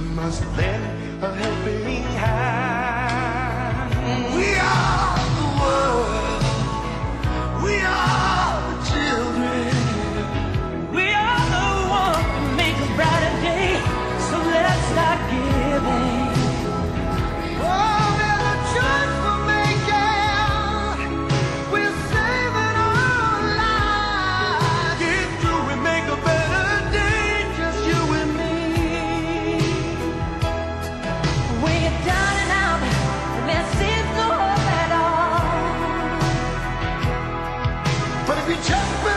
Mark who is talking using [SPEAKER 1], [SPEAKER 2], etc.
[SPEAKER 1] must lend a
[SPEAKER 2] seems no